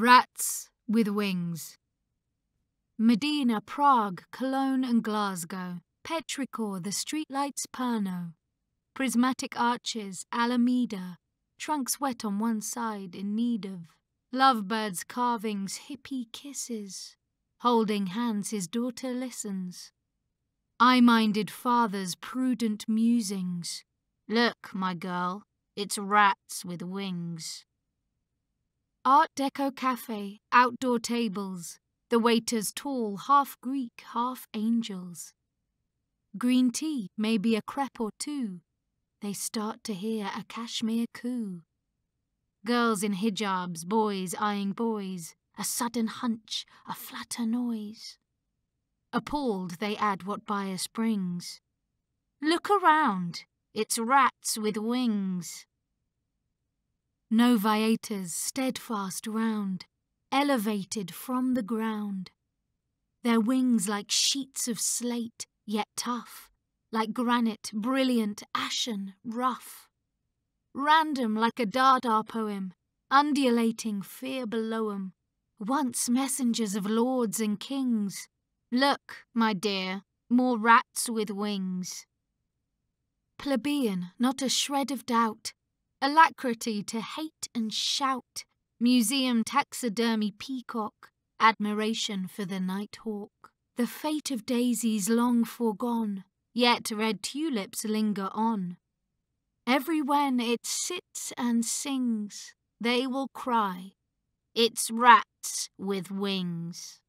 Rats with wings. Modena, Prague, Cologne, and Glasgow. Petrichor, the streetlights Pernod. Prismatic arches, Alameda. Trunks wet on one side in need of. Lovebirds' carvings, hippie kisses. Holding hands, his daughter listens. Eye-minded father's prudent musings. Look, my girl, it's rats with wings. Art Deco cafe, outdoor tables, the waiters tall, half Greek, half angels. Green tea, maybe a crepe or two. They start to hear a cashmere coo. Girls in hijabs, boys eyeing boys, a sudden hunch, a flutter noise. Appalled, they add what bias brings. Look around, it's rats with wings. No viators steadfast round, elevated from the ground. Their wings like sheets of slate, yet tough, like granite, brilliant, ashen, rough. Random like a Dada poem, undulating fear below 'em. Once messengers of lords and kings. Look, my dear, more rats with wings. Plebeian, not a shred of doubt, alacrity to hate and shout, museum taxidermy peacock, admiration for the night hawk, The fate of daisies long foregone, yet red tulips linger on. Every when it sits and sings, they will cry, It's rats with wings.